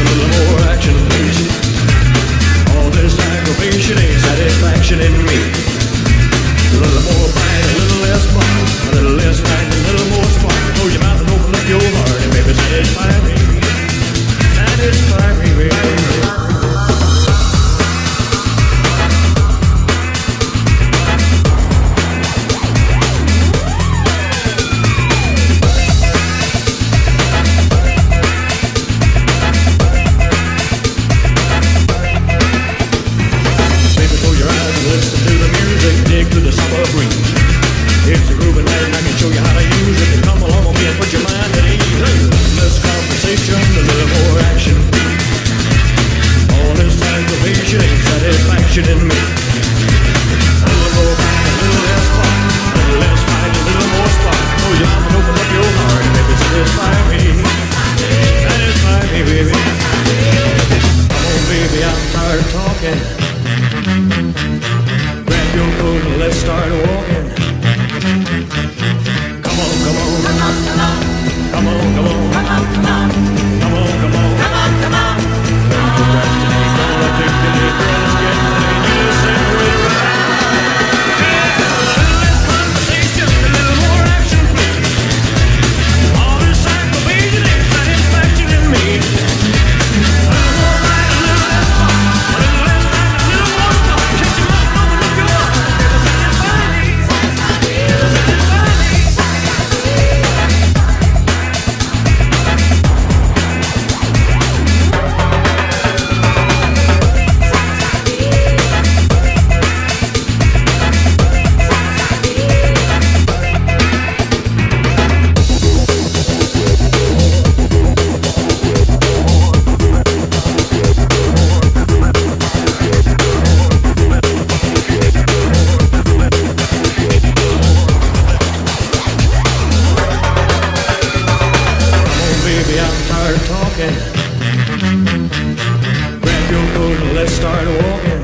Oh. the questioning me. A little more a little less a little less a little more spark. Oh, open up your heart and satisfy me. Satisfy me, baby. Come on, baby, I'm tired of talking. start walking.